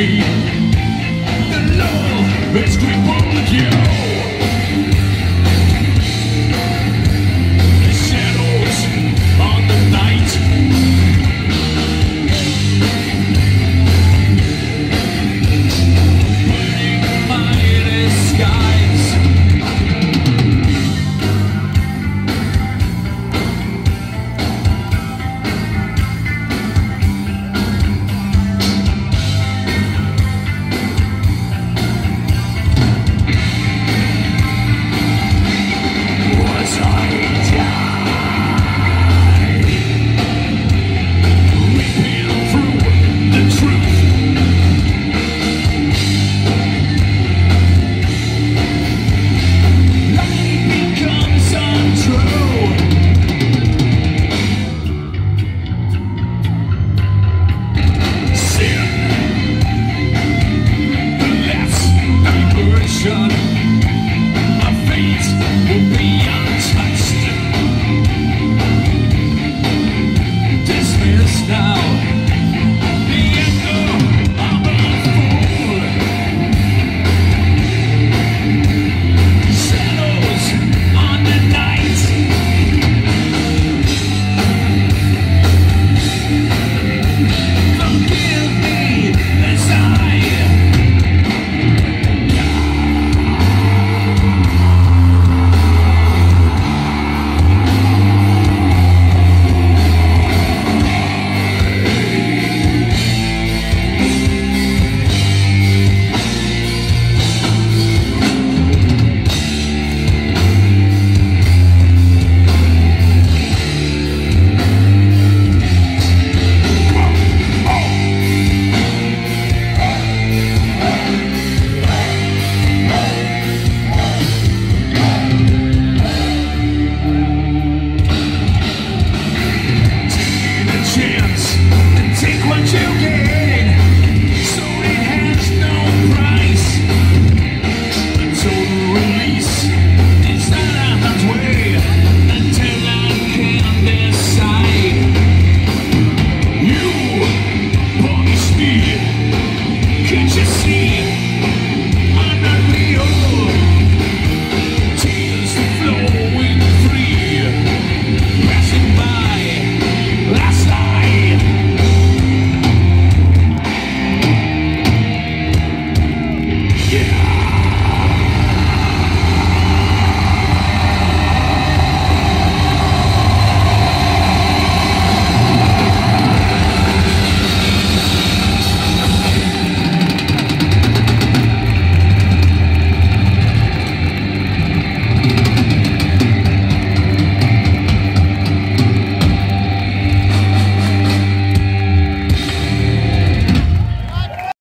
me. The love is crippled you.